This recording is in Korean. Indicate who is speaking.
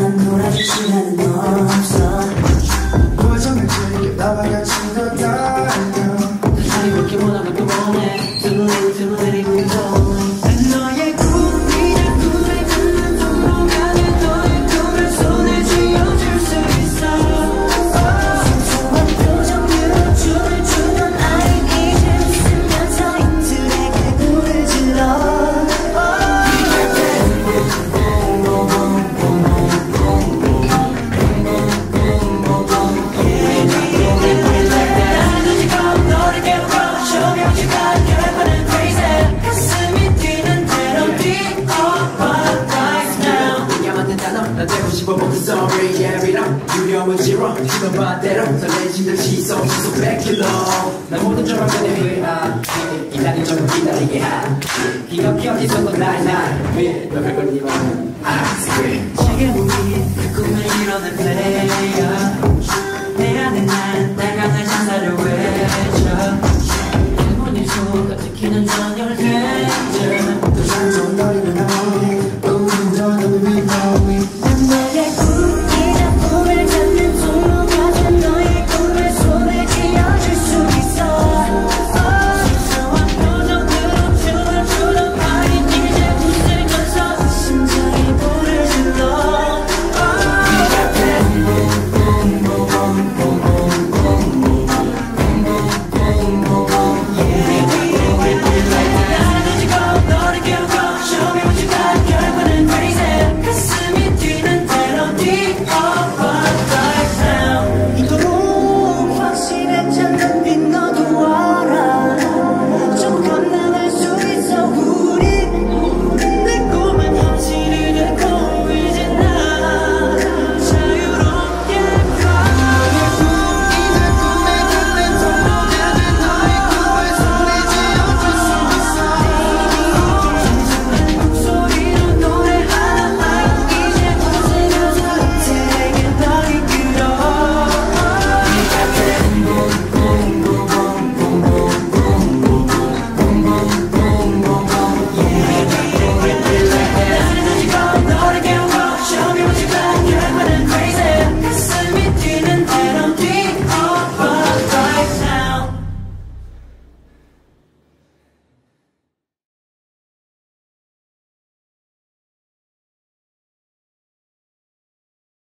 Speaker 1: 편히 앉아 놀아줄 시간은 없어
Speaker 2: 나
Speaker 3: 되고 싶어 모든 story yeah read up 두려움은 zero 힘은 반대로 설레지는 시선 시속 100km 나 모든 점을 아 이날이 좀 기다리게 하. 기억이 어디서도 나의 날. 위해 너 별걸 니만 아 secret
Speaker 1: 지금